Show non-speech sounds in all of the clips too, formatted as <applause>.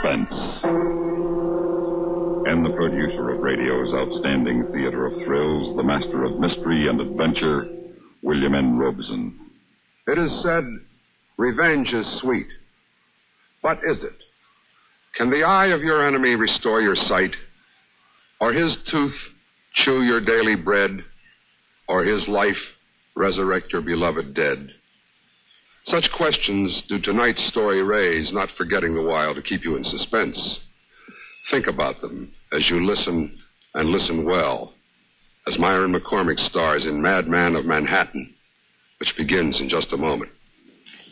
suspense. And the producer of radio's outstanding theater of thrills, the master of mystery and adventure, William N. Robson. It is said, revenge is sweet. But is it? Can the eye of your enemy restore your sight? Or his tooth chew your daily bread? Or his life resurrect your beloved dead? Such questions do tonight's story raise, not forgetting the while to keep you in suspense. Think about them as you listen and listen well, as Myron McCormick stars in Madman of Manhattan, which begins in just a moment.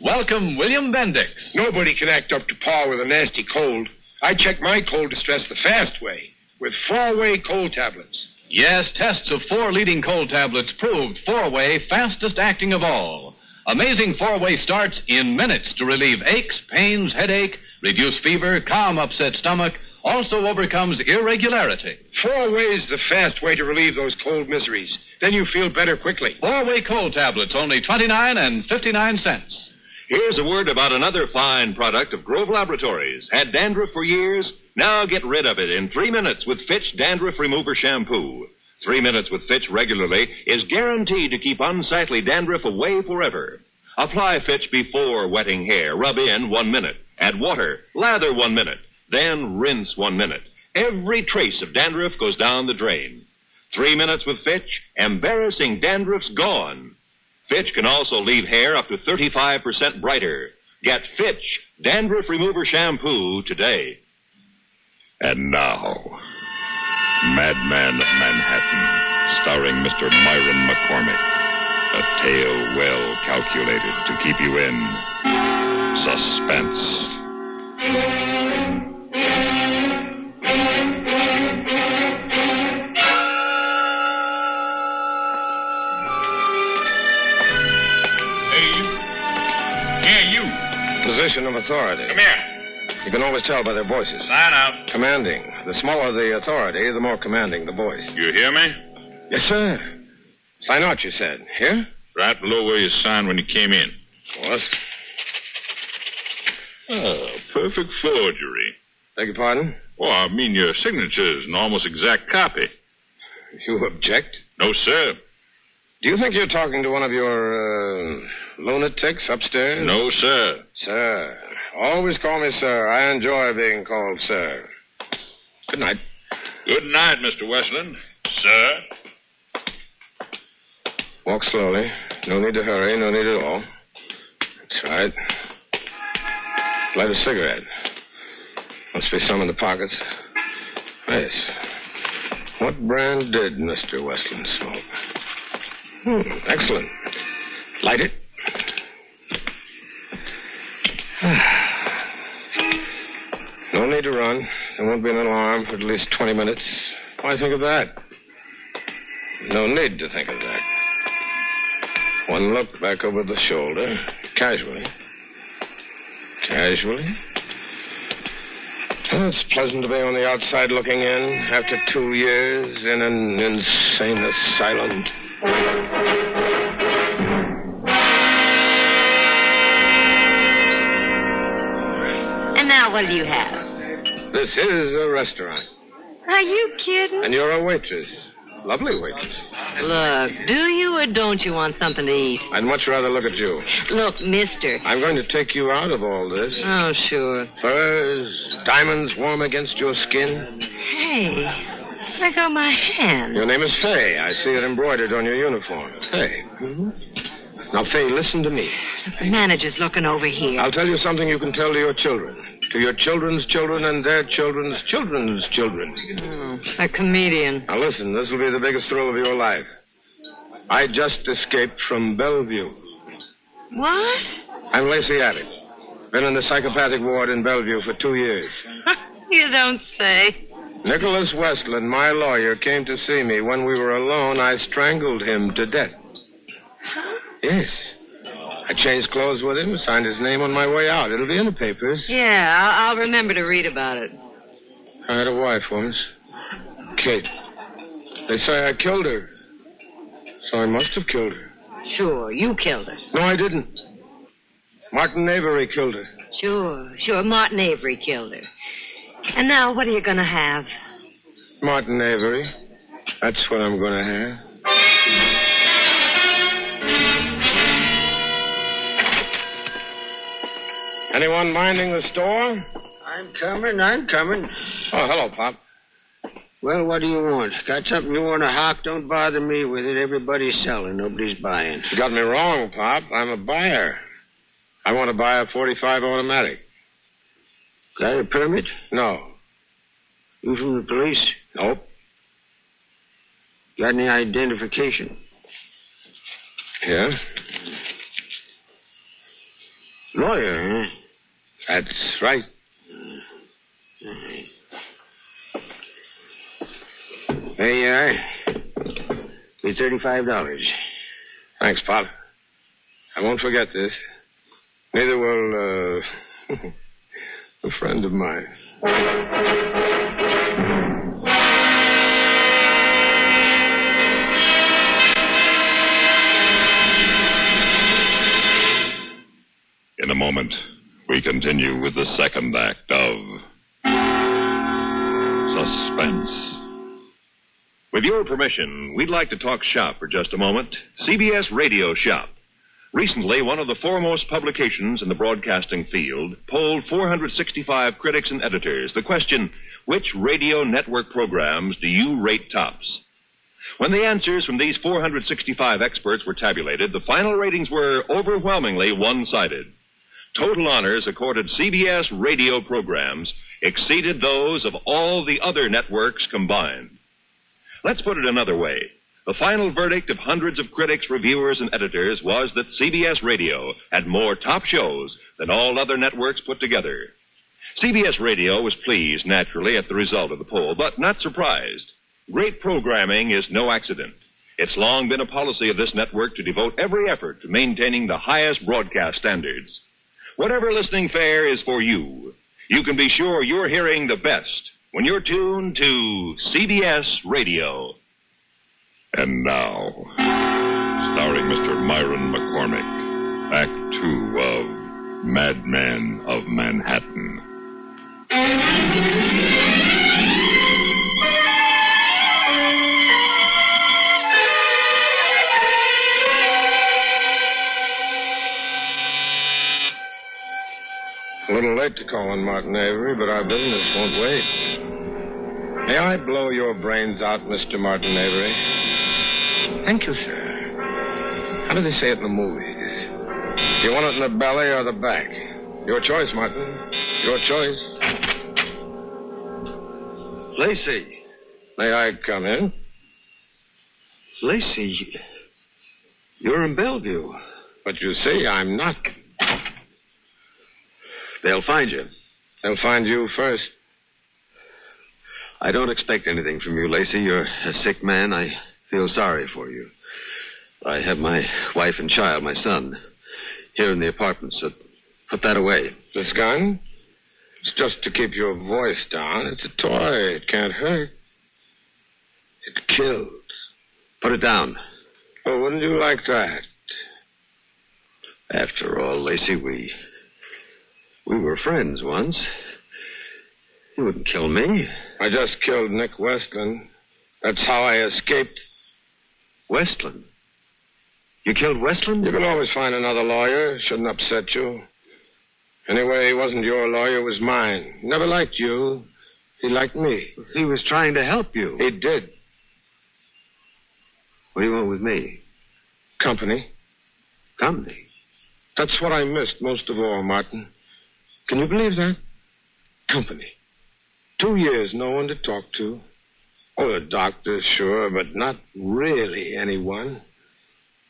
Welcome, William Bendix. Nobody can act up to par with a nasty cold. I check my cold distress the fast way with four way cold tablets. Yes, tests of four leading cold tablets proved four way fastest acting of all. Amazing four way starts in minutes to relieve aches, pains, headache, reduce fever, calm upset stomach, also overcomes irregularity. Four ways the fast way to relieve those cold miseries. Then you feel better quickly. Four way cold tablets, only 29 and 59 cents. Here's a word about another fine product of Grove Laboratories. Had dandruff for years? Now get rid of it in three minutes with Fitch Dandruff Remover Shampoo. Three minutes with Fitch regularly is guaranteed to keep unsightly dandruff away forever. Apply Fitch before wetting hair. Rub in one minute. Add water. Lather one minute. Then rinse one minute. Every trace of dandruff goes down the drain. Three minutes with Fitch, embarrassing dandruff's gone. Fitch can also leave hair up to 35% brighter. Get Fitch Dandruff Remover Shampoo today. And now, Madman of Manhattan, starring Mr. Myron McCormick. A tale well calculated to keep you in suspense. Hey, you. Yeah, you. Position of authority. Come here. You can always tell by their voices. Sign out. Commanding. The smaller the authority, the more commanding the voice. You hear me? Yes, sir. Sign out, you said. Here? Right below where you signed when you came in. What? Oh, perfect forgery. Beg your pardon? Well, I mean, your signature is an almost exact copy. You object? No, sir. Do you think you're talking to one of your, uh, lunatics upstairs? No, sir. Sir. Always call me sir. I enjoy being called sir. Good night. Good night, Mr. Westland. Sir. Walk slowly. No need to hurry. No need at all. That's right. Light a cigarette. Must be some in the pockets. Yes. What brand did Mr. Westland smoke? Hmm, excellent. Light it. To run. There won't be an alarm for at least 20 minutes. Why think of that? No need to think of that. One look back over the shoulder, casually. Casually. Well, it's pleasant to be on the outside looking in after two years in an insane asylum. And now, what do you have? This is a restaurant, Are you kidding? and you're a waitress. Lovely waitress. Look, do you or don't you want something to eat? I'd much rather look at you. Look, mister. I'm going to take you out of all this. Oh, sure. Furs, diamonds warm against your skin. Hey, there go my hand. Your name is Fay. I see it embroidered on your uniform. Fay. Mm-hmm. Now, Fay, listen to me. The manager's looking over here. I'll tell you something you can tell to your children, to your children's children, and their children's children's children. Oh, a comedian. Now, listen, this will be the biggest thrill of your life. I just escaped from Bellevue. What? I'm Lacey Abbott. Been in the psychopathic ward in Bellevue for two years. <laughs> you don't say. Nicholas Westland, my lawyer, came to see me. When we were alone, I strangled him to death. Yes. I changed clothes with him, signed his name on my way out. It'll be in the papers. Yeah, I'll, I'll remember to read about it. I had a wife once. Kate. They say I killed her. So I must have killed her. Sure, you killed her. No, I didn't. Martin Avery killed her. Sure, sure. Martin Avery killed her. And now, what are you going to have? Martin Avery. That's what I'm going to have. Anyone minding the store? I'm coming, I'm coming. Oh, hello, Pop. Well, what do you want? Got something you want to hawk? Don't bother me with it. Everybody's selling. Nobody's buying. You got me wrong, Pop. I'm a buyer. I want to buy a 45 automatic. Got a permit? No. You from the police? Nope. Got any identification? Yeah? Lawyer, huh? That's right. There you are. Be thirty-five dollars. Thanks, Pop. I won't forget this. Neither will, uh, <laughs> a friend of mine. In a moment, we continue with the second act of Suspense. With your permission, we'd like to talk shop for just a moment. CBS Radio Shop. Recently, one of the foremost publications in the broadcasting field polled 465 critics and editors the question which radio network programs do you rate tops? When the answers from these 465 experts were tabulated, the final ratings were overwhelmingly one sided. Total honors accorded CBS radio programs exceeded those of all the other networks combined. Let's put it another way. The final verdict of hundreds of critics, reviewers, and editors was that CBS Radio had more top shows than all other networks put together. CBS Radio was pleased, naturally, at the result of the poll, but not surprised. Great programming is no accident. It's long been a policy of this network to devote every effort to maintaining the highest broadcast standards. Whatever listening fare is for you, you can be sure you're hearing the best when you're tuned to CBS Radio. And now, starring Mr. Myron McCormick, Act Two of Madman of Manhattan. Late to call on Martin Avery, but our business won't wait. May I blow your brains out, Mr. Martin Avery? Thank you, sir. How do they say it in the movies? Do you want it in the belly or the back? Your choice, Martin. Your choice. Lacey. May I come in? Lacey, you're in Bellevue. But you see, I'm not. They'll find you. They'll find you first. I don't expect anything from you, Lacey. You're a sick man. I feel sorry for you. I have my wife and child, my son, here in the apartment, so put that away. This gun? It's just to keep your voice down. It's a toy. It can't hurt. It kills. Put it down. Well, wouldn't you like that? After all, Lacey, we. We were friends once. You wouldn't kill me. I just killed Nick Westland. That's how I escaped. Westland? You killed Westland? You can always find another lawyer. Shouldn't upset you. Anyway, he wasn't your lawyer, it was mine. Never liked you. He liked me. He was trying to help you. He did. What do you want with me? Company. Company? That's what I missed most of all, Martin. Can you believe that? Company. Two years, no one to talk to. Oh, a doctor, sure, but not really anyone.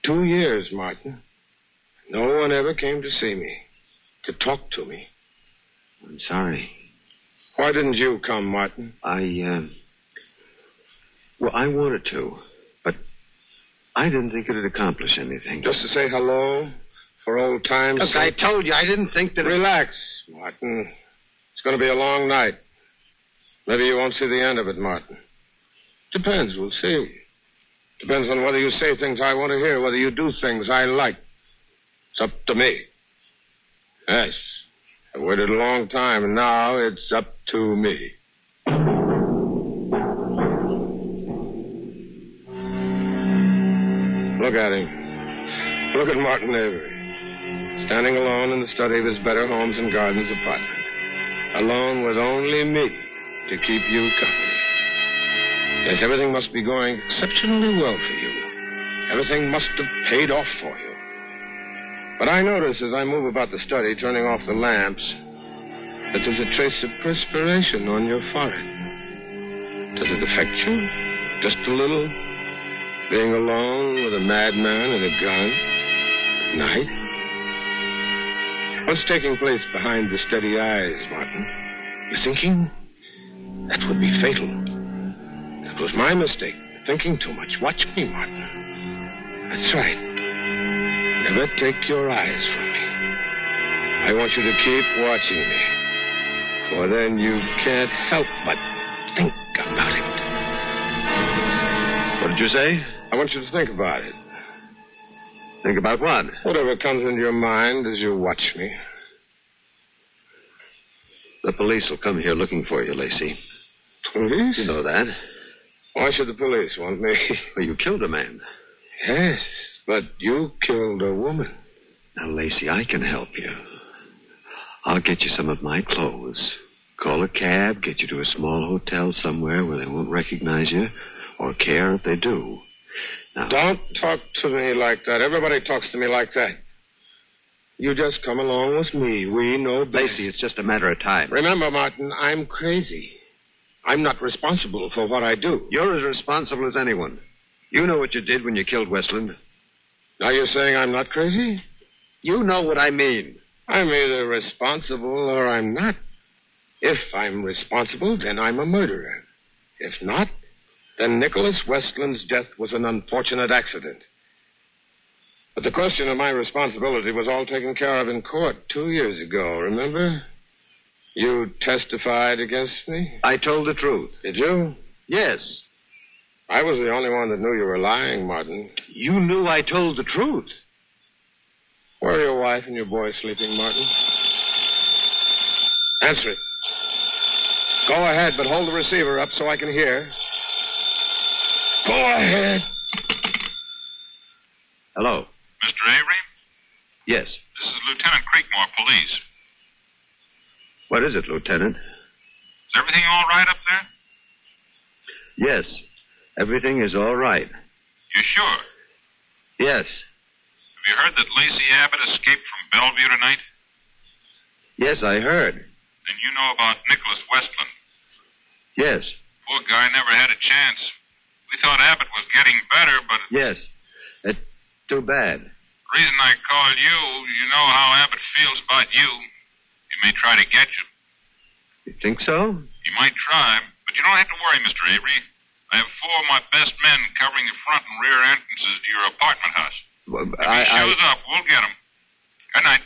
Two years, Martin. No one ever came to see me, to talk to me. I'm sorry. Why didn't you come, Martin? I, uh. Well, I wanted to, but I didn't think it'd accomplish anything. Just to say hello for old times' sake. Look, I told you, I didn't think that. it- Relax, Martin. It's going to be a long night. Maybe you won't see the end of it, Martin. Depends. We'll see. Depends on whether you say things I want to hear, whether you do things I like. It's up to me. Yes. I waited a long time, and now it's up to me. Look at him. Look at Martin Avery. Standing alone in the study of his Better Homes and Gardens apartment. Alone with only me to keep you company. Yes, everything must be going exceptionally well for you. Everything must have paid off for you. But I notice as I move about the study, turning off the lamps, that there's a trace of perspiration on your forehead. Does it affect you? Just a little? Being alone with a madman and a gun at night? What's taking place behind the steady eyes, Martin? You're thinking? That would be fatal. That was my mistake, thinking too much. Watch me, Martin. That's right. Never take your eyes from me. I want you to keep watching me. For then you can't help but think about it. What did you say? I want you to think about it. Think about what? Whatever comes into your mind as you watch me. The police will come here looking for you, Lacey. Police? You know that. Why should the police want me? <laughs> Well, you killed a man. Yes, but you killed a woman. Now, Lacey, I can help you. I'll get you some of my clothes. Call a cab, get you to a small hotel somewhere where they won't recognize you or care if they do. Now, Don't talk to me like that. Everybody talks to me like that. You just come along with me. We know best. Lacey, it's just a matter of time. Remember, Martin, I'm crazy. I'm not responsible for what I do. You're as responsible as anyone. You know what you did when you killed Westland. Now you're saying I'm not crazy? You know what I mean. I'm either responsible or I'm not. If I'm responsible, then I'm a murderer. If not, then Nicholas Westland's death was an unfortunate accident. But the question of my responsibility was all taken care of in court two years ago, remember? You testified against me? I told the truth. Did you? Yes. I was the only one that knew you were lying, Martin. You knew I told the truth. Where are your wife and your boy sleeping, Martin? Answer it. Go ahead, but hold the receiver up so I can hear. Go ahead. Hello. Mr. Avery, Yes. this is Lieutenant Creekmore, police. What is it, Lieutenant? Is everything all right up there? Yes. Everything is all right. You sure? Yes. Have you heard that Lacey Abbott escaped from Bellevue tonight? Yes, I heard. Then you know about Nicholas Westland. Yes. Poor guy never had a chance. We thought Abbott was getting better, but Yes. It's too bad. the reason I called you, you know how Abbott feels about you. He may try to get you. You think so? He might try, but you don't have to worry, Mr. Avery. I have four of my best men covering the front and rear entrances to your apartment house. Well, If I, he shows I, up, we'll get him. Good night.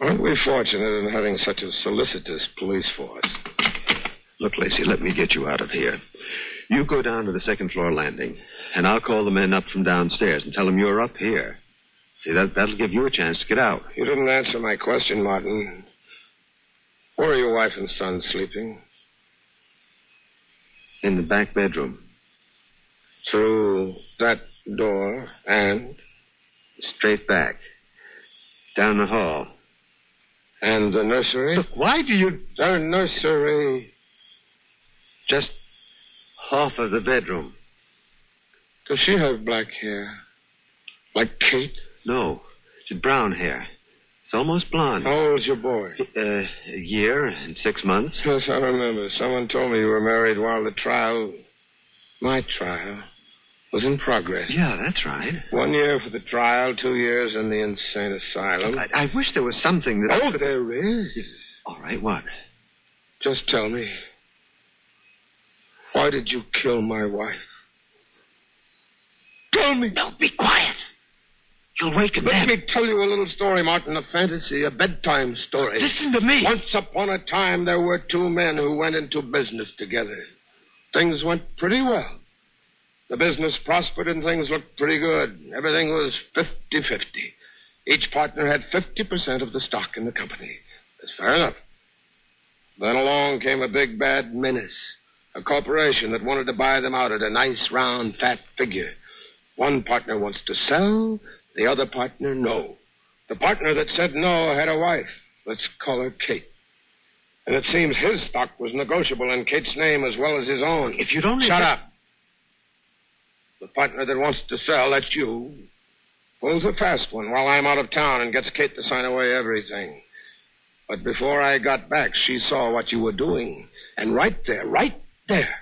Aren't we fortunate in having such a solicitous police force? look, Lacey, let me get you out of here. You go down to the second floor landing, and I'll call the men up from downstairs and tell them you're up here. See, that, that'll give you a chance to get out. You didn't answer my question, Martin. Where are your wife and son sleeping? In the back bedroom. Through that door and Straight back. Down the hall. and the nursery? Look, why do you. The nursery. Just off of the bedroom. Does she have black hair? Like Kate? No. She's brown hair. It's almost blonde. How old's your boy? Uh, a year and six months. Yes, I remember. Someone told me you were married while the trial, my trial, was in progress. Yeah, that's right. One year for the trial, two years in the insane asylum. I, I wish there was something that. Oh, there is. All right, what? Just tell me. Why did you kill my wife? Tell me. Don't be quiet. You'll waken Let them. me tell you a little story, Martin, a fantasy, a bedtime story. Listen to me. Once upon a time, there were two men who went into business together. Things went pretty well. The business prospered and things looked pretty good. Everything was 50 50. Each partner had 50% of the stock in the company. That's fair enough. Then along came a big bad menace, a corporation that wanted to buy them out at a nice round fat figure. One partner wants to sell, the other partner no. The partner that said no had a wife. Let's call her Kate. And it seems his stock was negotiable in Kate's name as well as his own. If you'd only. Shut up. The partner that wants to sell, that's you, pulls a fast one while I'm out of town and gets Kate to sign away everything. But before I got back, she saw what you were doing. And right there, right there,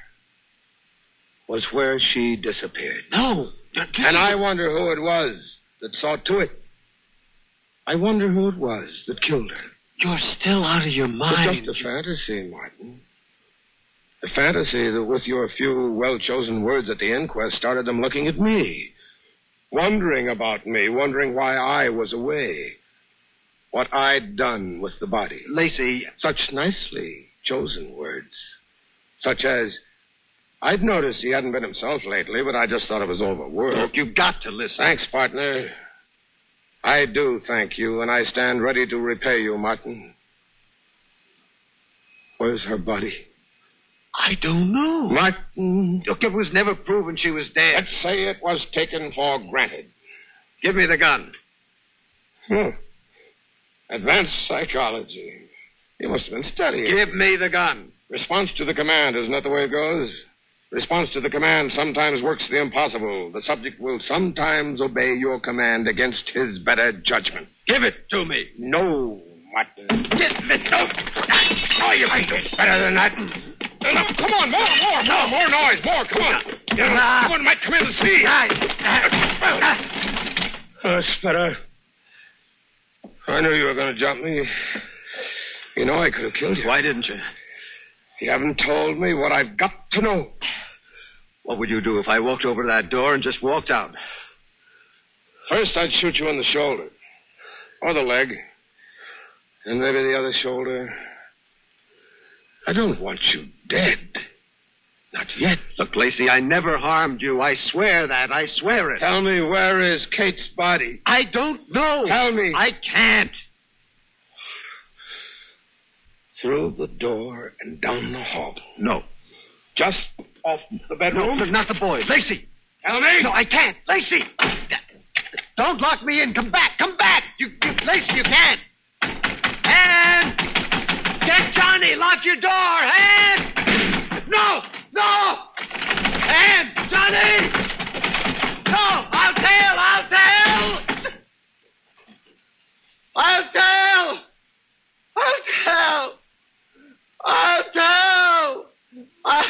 was where she disappeared. No. And I wonder who it was that saw to it. I wonder who it was that killed her. You're still out of your mind. It's just a fantasy, Martin. A fantasy that, with your few well chosen words at the inquest, started them looking at me, wondering about me, wondering why I was away, what I'd done with the body. Lacey. Such nicely chosen words. Such as, I'd noticed he hadn't been himself lately, but I just thought it was overworked. Look, you've got to listen. Thanks, partner. I do thank you, and I stand ready to repay you, Martin. Where's her body? I don't know. Martin. Look, it was never proven she was dead. Let's say it was taken for granted. Give me the gun. Hmm. Advanced psychology. You must have been studying. Give me the gun. Response to the command, isn't that the way it goes? Response to the command sometimes works the impossible. The subject will sometimes obey your command against his better judgment. Give it to me. No, Martin. Give it. No. Oh, you can do better than that. Come on, more, more, more, more noise, more, come on. You know, someone might come in ah. to see. Ah. Oh, That's better. I knew you were going to jump me. You know I could have killed you. Why didn't you? You haven't told me what I've got to know. What would you do if I walked over to that door and just walked out? First, I'd shoot you in the shoulder. Or the leg. And maybe the other shoulder. I don't want you dead. Not yet. Look, Lacey, I never harmed you. I swear that. I swear it. Tell me, where is Kate's body? I don't know. Tell me. I can't. Through the door and down the hall. No. Just off the bedroom? No, not the boys. Lacey! Tell me! No, I can't. Lacey! Don't lock me in. Come back. Come back. You, you Lacey, you can't. Ann! Get Johnny. Lock your door. Ann! No! No! Ann! Johnny! No! I'll tell! I'll tell! I'll tell! I'll tell! Tell! I'll...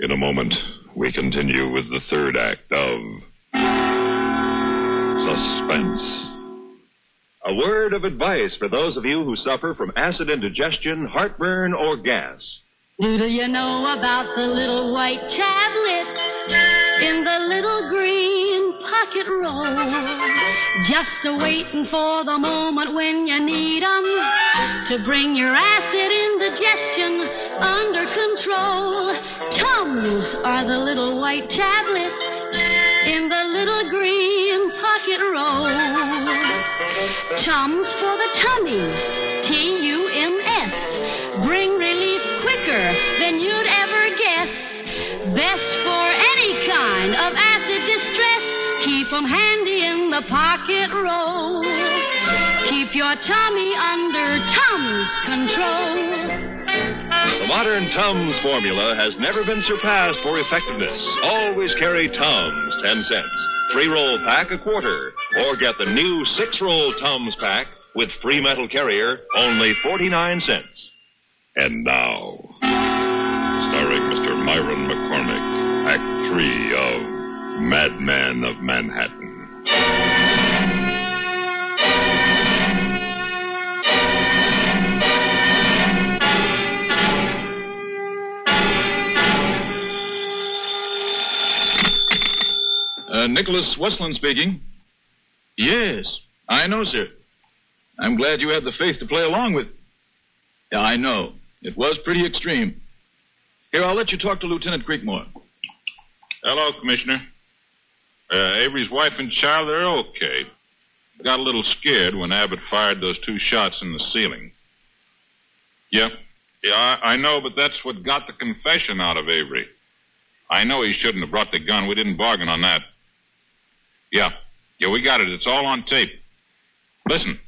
In a moment, we continue with the third act of Suspense. A word of advice for those of you who suffer from acid indigestion, heartburn, or gas. Do you know about the little white tablet in the little green pocket roll? Just a waiting for the moment when you need 'em to bring your acid indigestion under control. Tums are the little white tablets in the little green pocket roll. Tums for the tummies, the pocket roll. Keep your tummy under Tums control. The modern Tums formula has never been surpassed for effectiveness. Always carry Tums, 10 cents. Three roll pack, a quarter. Or get the new six roll Tums pack with free metal carrier, only 49 cents. And now, starring Mr. Myron McCormick, Act Three of Madman of Manhattan. Nicholas Westland speaking. Yes, I know, sir. I'm glad you had the faith to play along with. Yeah, I know. It was pretty extreme. Here, I'll let you talk to Lieutenant Creekmore. Hello, Commissioner. Uh, Avery's wife and child, they're okay. Got a little scared when Abbott fired those two shots in the ceiling. Yeah, yeah, I, I know, but that's what got the confession out of Avery. I know he shouldn't have brought the gun. We didn't bargain on that. Yeah, yeah, we got it. It's all on tape. Listen,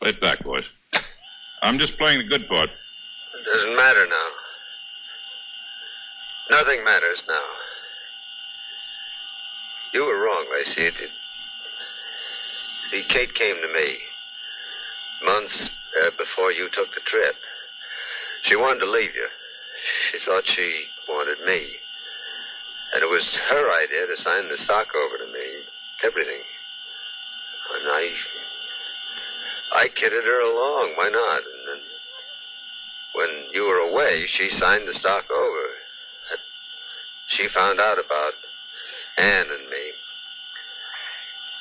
play it back, boys. I'm just playing the good part. It doesn't matter now. Nothing matters now. You were wrong, Lacey. It, it, see, Kate came to me months uh, before you took the trip. She wanted to leave you. She thought she wanted me. And it was her idea to sign the stock over to me. Everything. And I. I kidded her along. Why not? And then when you were away, she signed the stock over. She found out about Anne and me.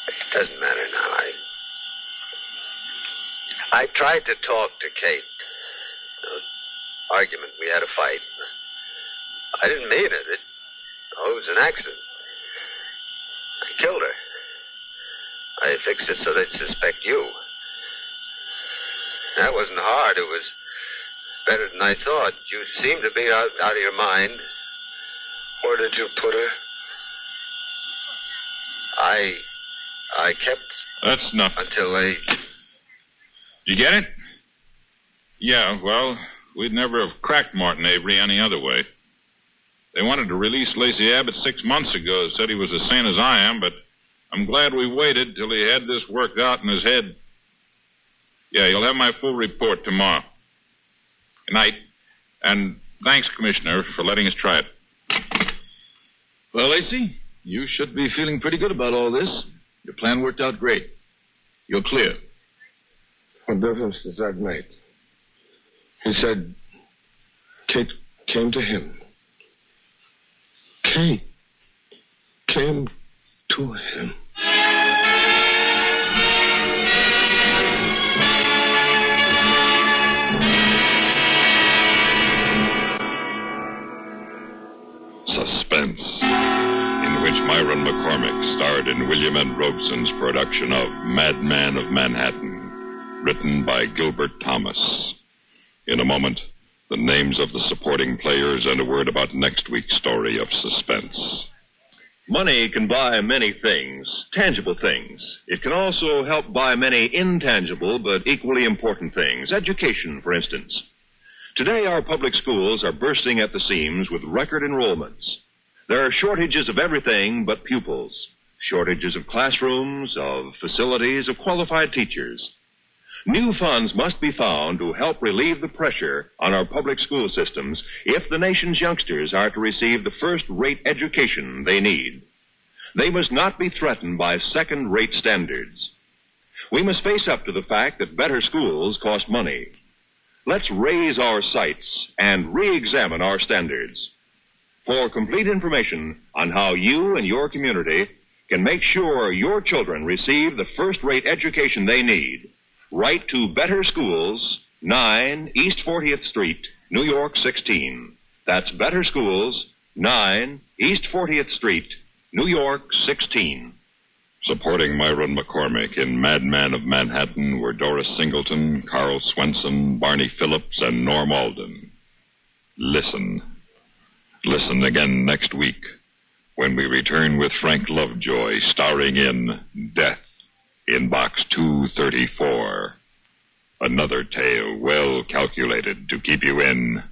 It doesn't matter now. I. I tried to talk to Kate. Argument, we had a fight. I didn't mean it. It, oh, it was an accident. I killed her. I fixed it so they'd suspect you. That wasn't hard. It was better than I thought. You seemed to be out, out of your mind. Where did you put her? I. I kept. That's nothing. Until they. You get it? Yeah, well, we'd never have cracked Martin Avery any other way. They wanted to release Lacey Abbott six months ago. Said he was as sane as I am, but I'm glad we waited till he had this worked out in his head. Yeah, you'll have my full report tomorrow. Good night. And thanks, Commissioner, for letting us try it. Well, Lacey, you should be feeling pretty good about all this. Your plan worked out great. You're clear. What difference does that make? He said Kate came to him. Kate came to him. Suspense, in which Myron McCormick starred in William N. Robson's production of Madman of Manhattan, written by Gilbert Thomas. In a moment, the names of the supporting players and a word about next week's story of suspense. Money can buy many things, tangible things. It can also help buy many intangible but equally important things. Education, for instance. Today, our public schools are bursting at the seams with record enrollments. There are shortages of everything but pupils. Shortages of classrooms, of facilities, of qualified teachers. New funds must be found to help relieve the pressure on our public school systems if the nation's youngsters are to receive the first rate education they need. They must not be threatened by second rate standards. We must face up to the fact that better schools cost money. Let's raise our sights and re examine our standards. For complete information on how you and your community can make sure your children receive the first rate education they need, write to Better Schools, 9 East 40th Street, New York 16. That's Better Schools, 9 East 40th Street, New York 16. Supporting Myron McCormick in Madman of Manhattan were Doris Singleton, Karl Swenson, Barney Phillips, and Norm Alden. Listen. Listen again next week when we return with Frank Lovejoy starring in Death in Box 234. Another tale well calculated to keep you in.